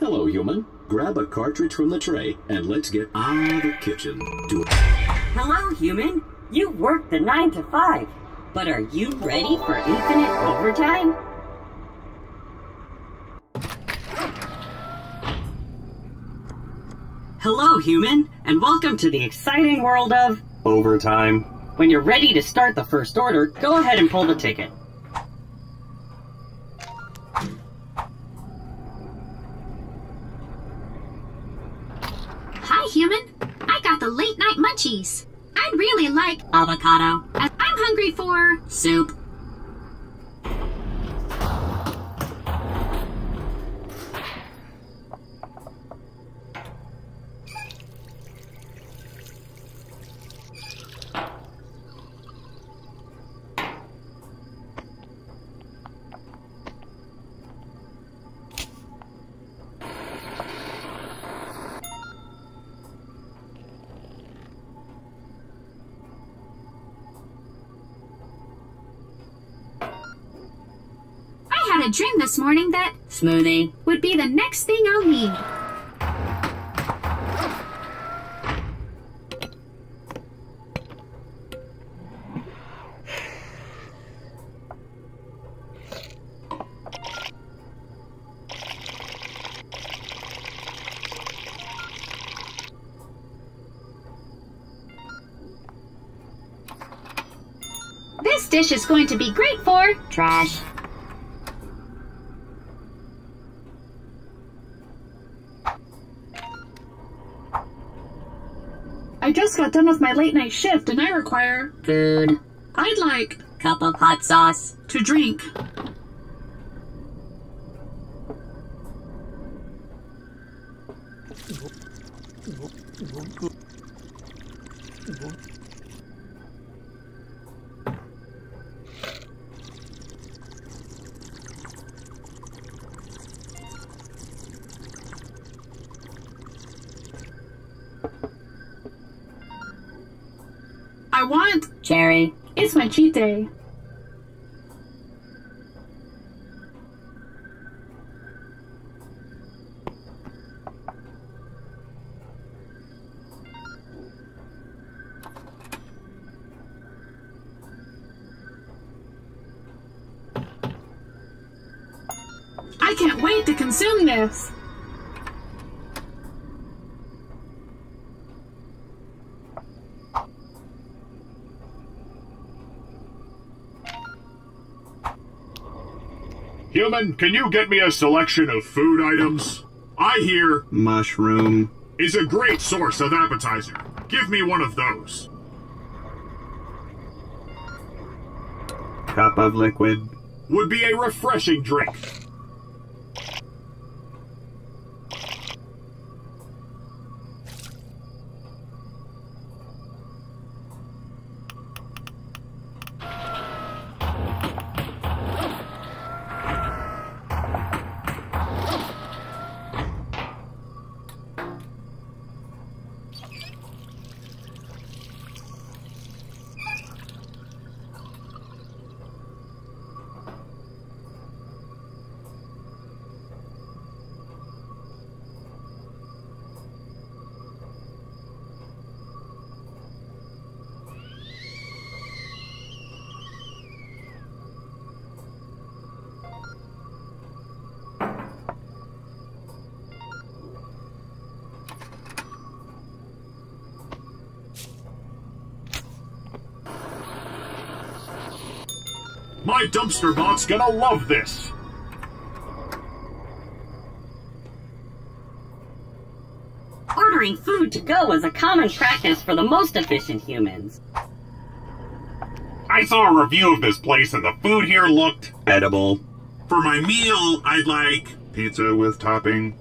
Hello, human. Grab a cartridge from the tray and let's get out of the kitchen to. Hello, human. You work the 9 to 5. But are you ready for infinite overtime? Hello, human, and welcome to the exciting world of Overtime. When you're ready to start the first order, go ahead and pull the ticket. I'd really like Avocado. I'm hungry for Soup. Had a dream this morning that Smoothie. would be the next thing I'll need. This dish is going to be great for Trash. Got done with my late night shift and I require. Food. I'd like Cup of hot sauce. to drink. Cherry. It's my cheat day. Human, can you get me a selection of food items? I hear Mushroom. is a great source of appetizer. Give me one of those. Cup of liquid. Would be a refreshing drink. My dumpster bot's gonna love this. Ordering food to go is a common practice for the most efficient humans. I saw a review of this place and the food here looked. Edible. For my meal, I'd like. Pizza with topping.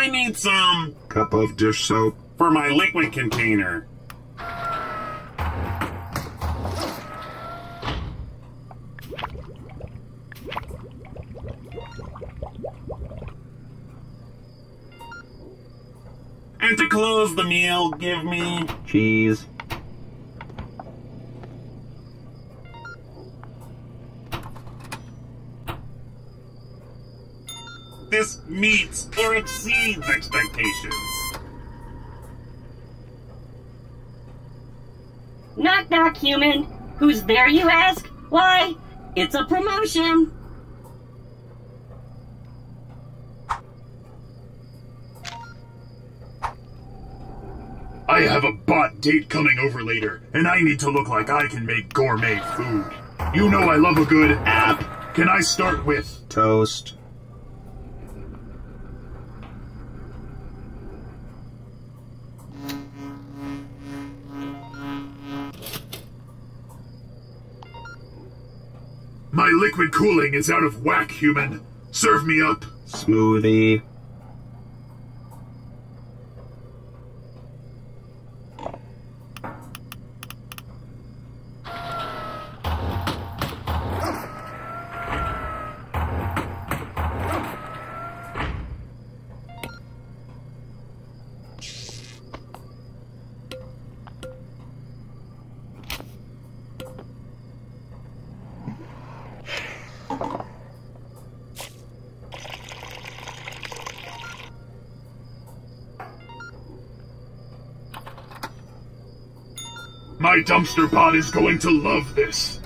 I need some Cup of dish soap. for my liquid container. And to close the meal, give me Cheese. this meets or exceeds expectations. Knock knock, human. Who's there, you ask? Why? It's a promotion. I have a bot date coming over later, and I need to look like I can make gourmet food. You know I love a good app. Can I start with Toast. My liquid cooling is out of whack, human. Serve me up. Smoothie. My dumpster bot is going to love this.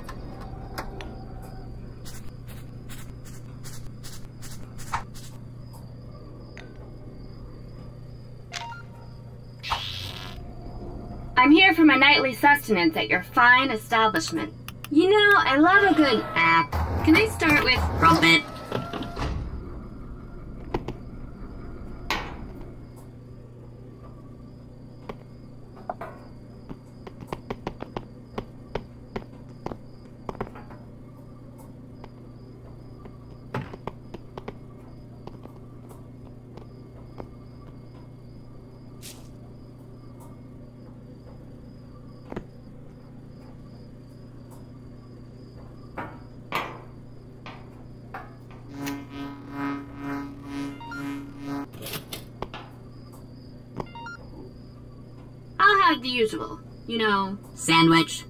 I'm here for my nightly sustenance at your fine establishment. You know, I love a good app. Can I start with Crumpet. I'll the usual. You know, Sandwich.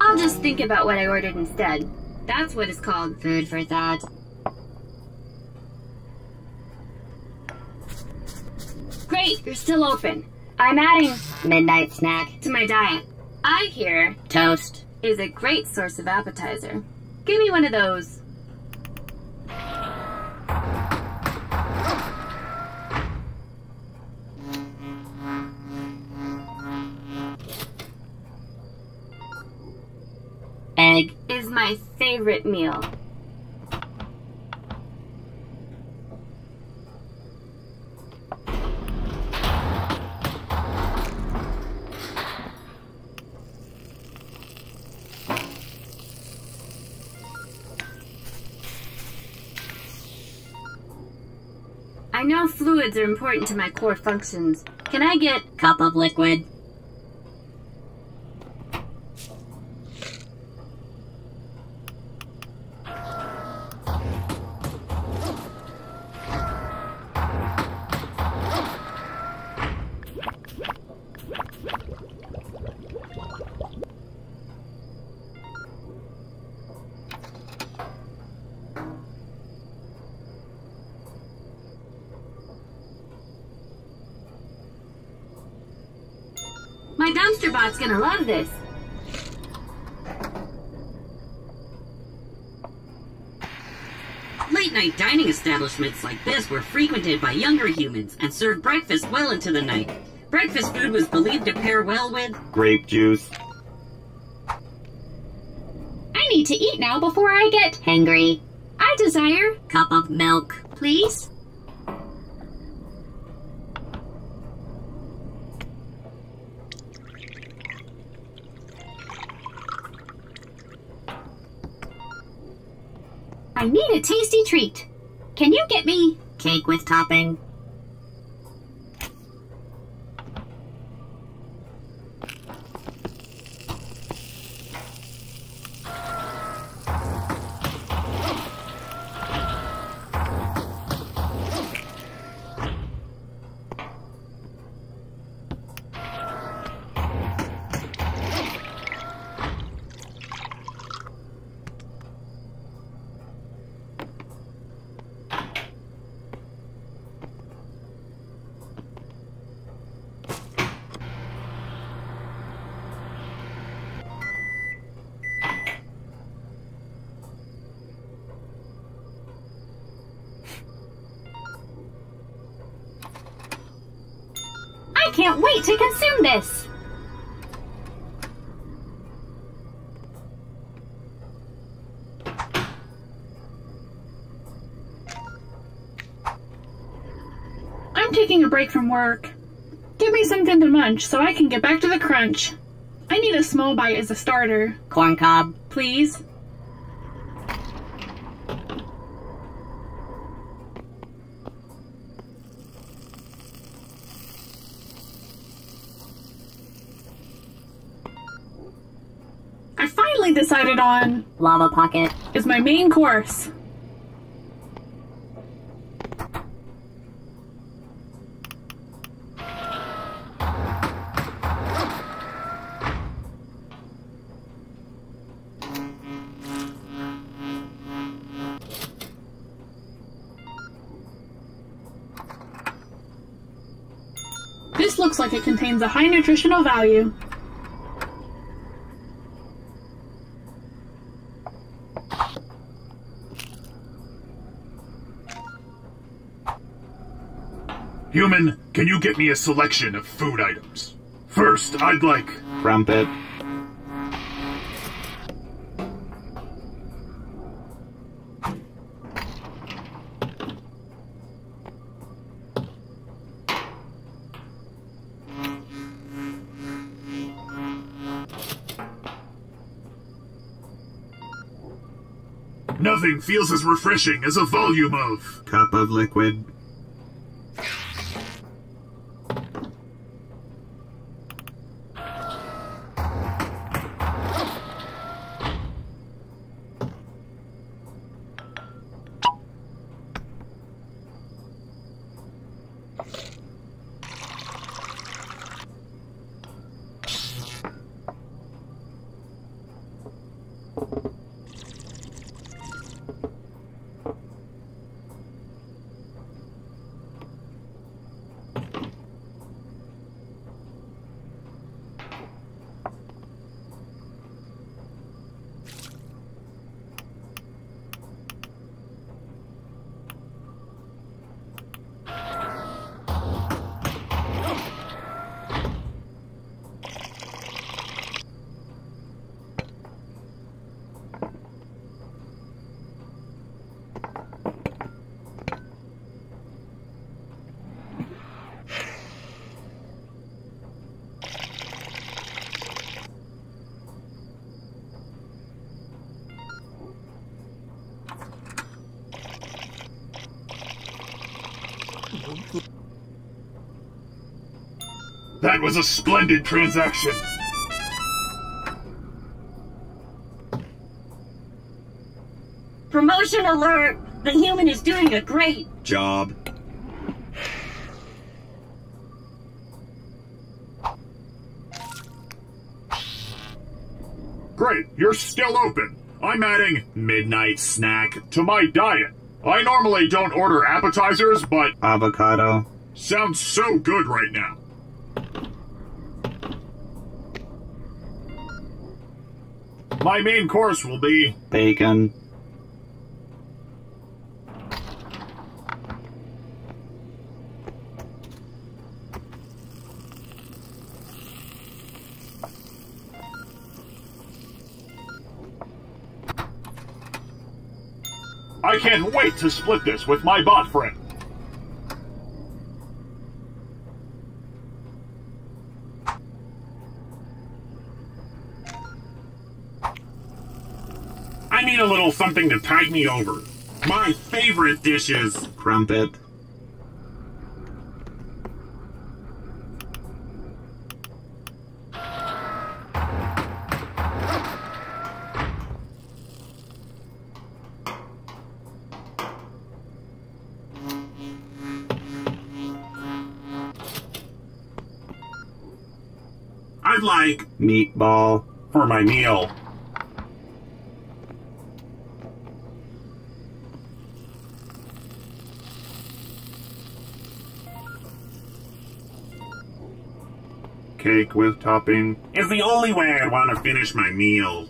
I'll just think about what I ordered instead. That's what is called Food for thought. Great, you're still open. I'm adding Midnight snack. to my diet. I hear Toast. is a great source of appetizer. Give me one of those. favorite meal? I know fluids are important to my core functions. Can I get cup of liquid? Gonna love this. Late night dining establishments like this were frequented by younger humans and served breakfast well into the night. Breakfast food was believed to pair well with Grape juice. I need to eat now before I get hangry. I desire, cup of milk. please. I need a tasty treat. Can you get me? Cake with topping. I can't wait to consume this. I'm taking a break from work. Give me something to munch so I can get back to the crunch. I need a small bite as a starter, Corn cob. please. I on Lava pocket. is my main course. This looks like it contains a high nutritional value. Human, can you get me a selection of food items? First, I'd like. Crumpet. Nothing feels as refreshing as a volume of. Cup of liquid. That was a splendid transaction. Promotion alert! The human is doing a great Job. Great, you're still open. I'm adding midnight snack to my diet. I normally don't order appetizers, but Avocado. sounds so good right now. My main course will be Bacon. I can't wait to split this with my bot friend. I need a little something to tide me over. My favorite dishes. Crumpet. Meatball. for my meal. Cake with topping. Is the only way I'd want to finish my meal.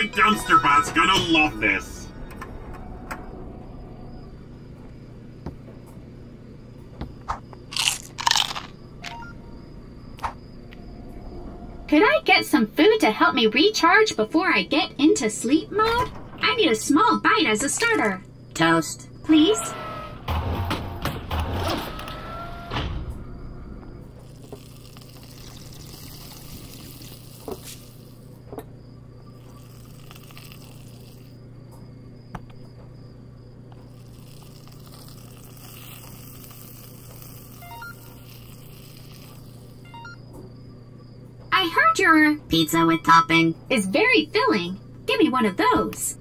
My dumpster bot's gonna love this. Could I get some food to help me recharge before I get into sleep mode? I need a small bite as a starter. toast. Please? I heard your Pizza with topping. is very filling. Give me one of those.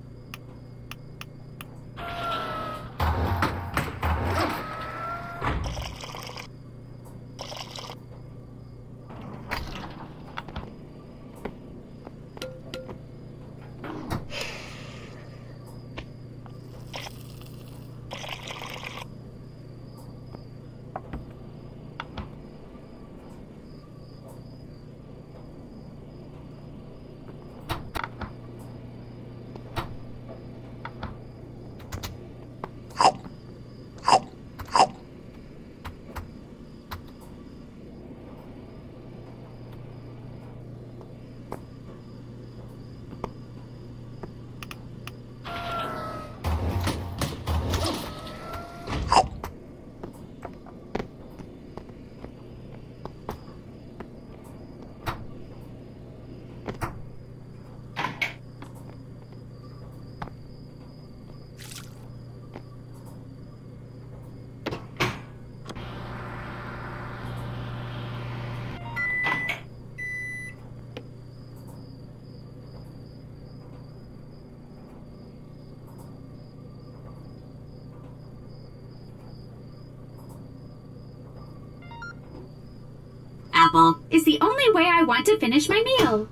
apple is the only way I want to finish my meal.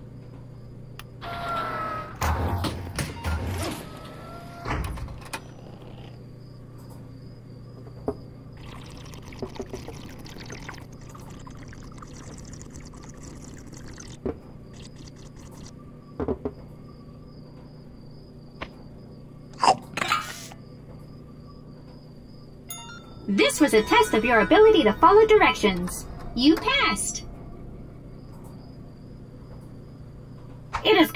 This was a test of your ability to follow directions. You passed.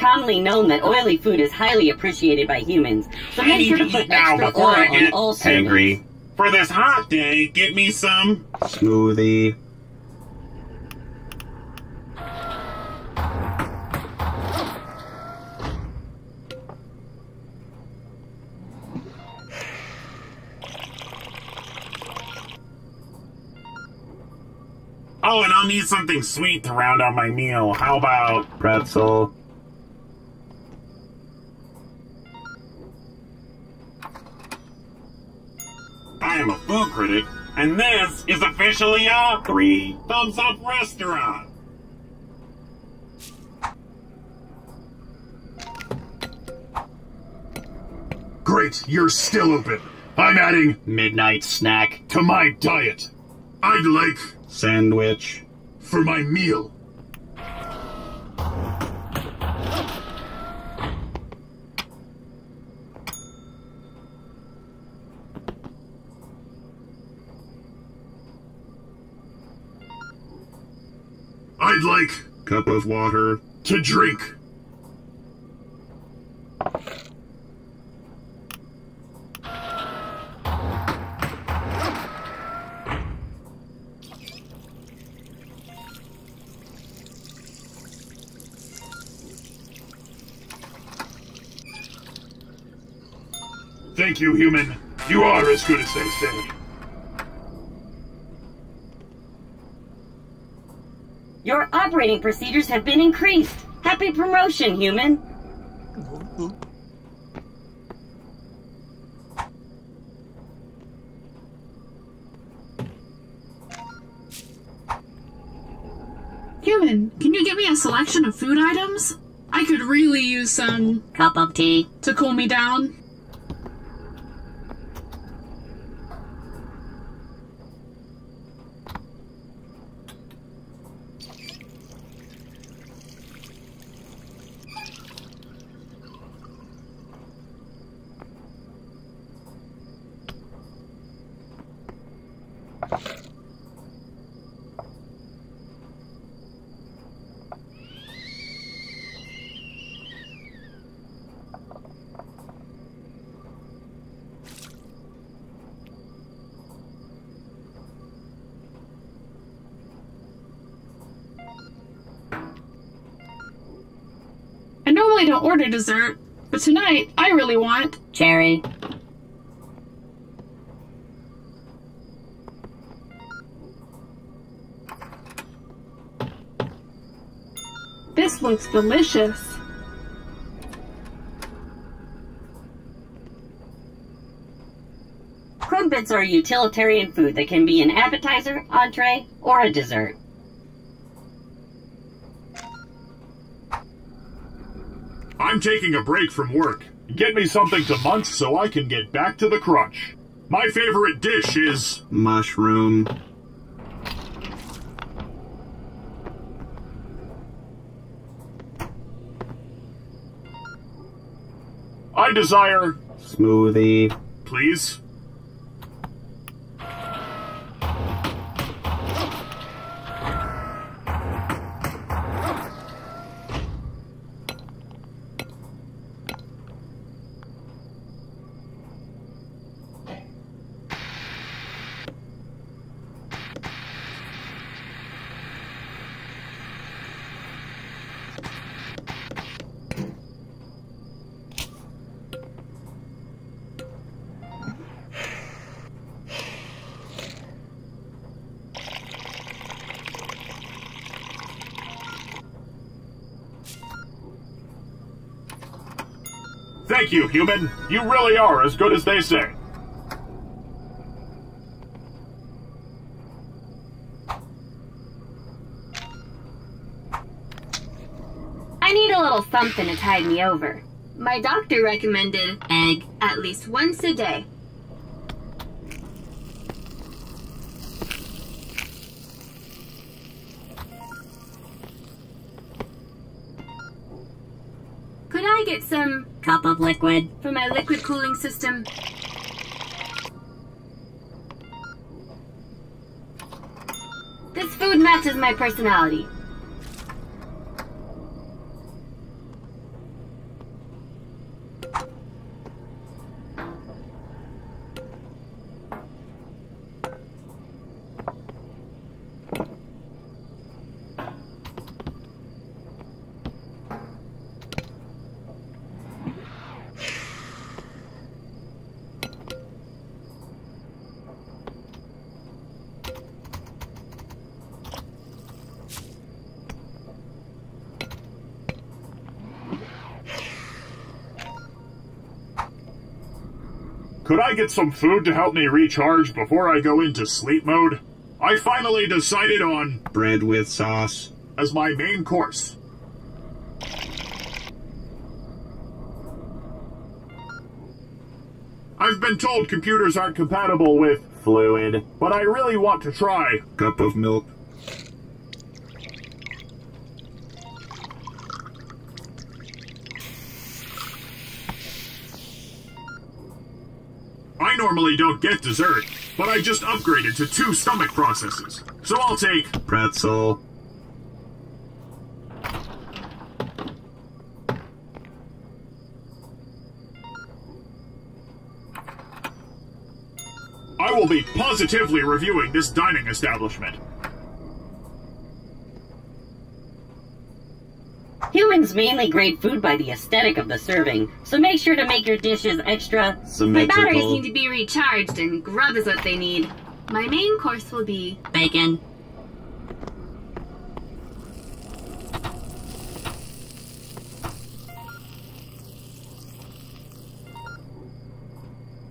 Commonly known that oily food is highly appreciated by humans, so I make need sure to to put eat now extra before oil I on get all servings. Hangry. For this hot day, get me some. Smoothie. Oh, and I'll need something sweet to round out my meal. How about Pretzel. And this is officially a three thumbs up restaurant. Great, you're still open. I'm adding Midnight snack. to my diet. I'd like Sandwich. for my meal. I'd like Cup of water. to drink. Thank you, human. You are as good as they say. Your operating procedures have been increased. Happy promotion, human. Human, can you get me a selection of food items? I could really use some Cup of tea. to cool me down. I normally don't order dessert, but tonight I really want. Cherry. This looks delicious. Crumpets are a utilitarian food that can be an appetizer, entree, or a dessert. I'm taking a break from work. Get me something to munch so I can get back to the crunch. My favorite dish is Mushroom. I desire, Smoothie. please. Thank you, human. You really are as good as they say. I need a little something to tide me over. My doctor recommended egg at least once a day. Could I get some Cup of liquid. for my liquid cooling system? This food matches my personality. I get some food to help me recharge before I go into sleep mode? I finally decided on Bread with sauce. as my main course. I've been told computers aren't compatible with fluid, but I really want to try. Cup of milk. I normally don't get dessert, but I just upgraded to two stomach processes. So I'll take Pretzel. I will be positively reviewing this dining establishment. Humans mainly grade food by the aesthetic of the serving, so make sure to make your dishes extra symmetrical. My batteries need to be recharged and grub is what they need. My main course will be bacon.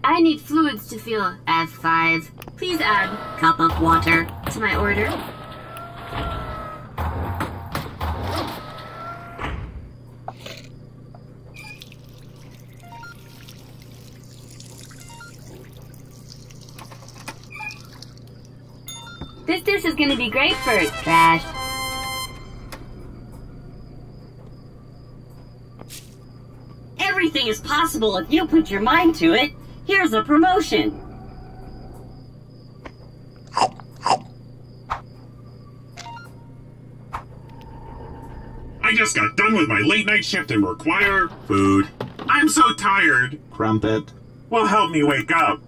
I need fluids to feel F5. Please add Cup of water. to my order. This dish is gonna be great for trash. Everything is possible if you put your mind to it. Here's a promotion. I just got done with my late night shift and require. Food. I'm so tired. Crumpet. Well, help me wake up.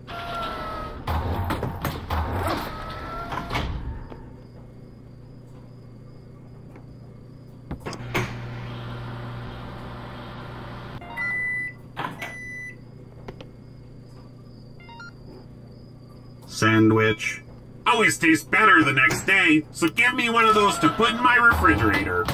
Sandwich. Always tastes better the next day, so give me one of those to put in my refrigerator.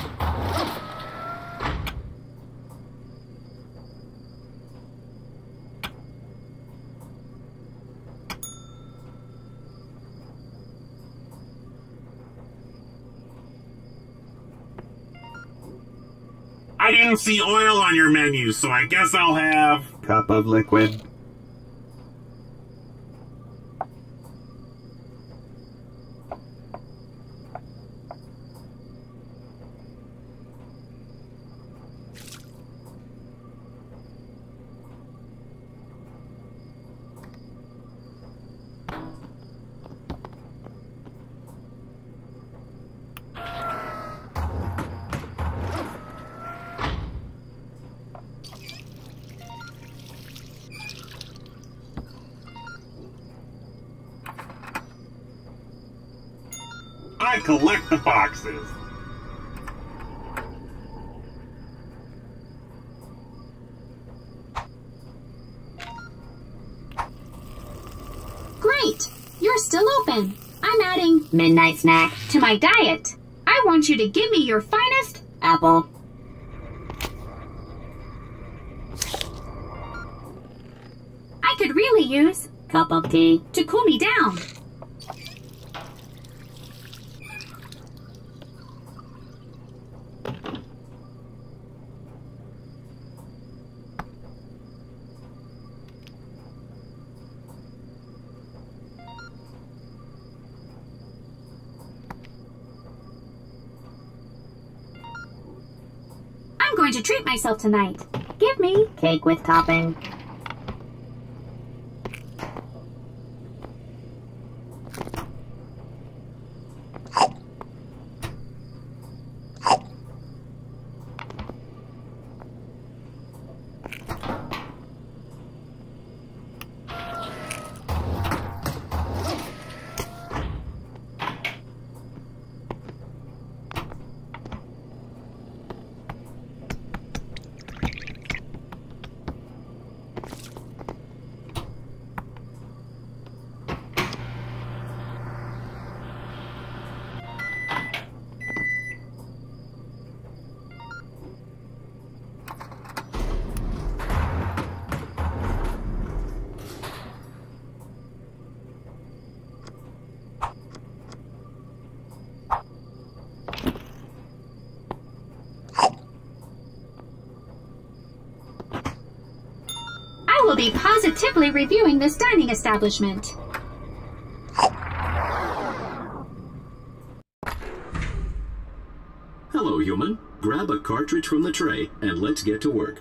I didn't see oil on your menu, so I guess I'll have. Cup of liquid. I collect the boxes. Great! Open. I'm adding Midnight snack. to my diet. I want you to give me your finest. Apple. I could really use Cup of tea. to cool me down. I'm going to treat myself tonight. Give me. Cake with topping. Be positively reviewing this dining establishment. Hello, human. Grab a cartridge from the tray and let's get to work.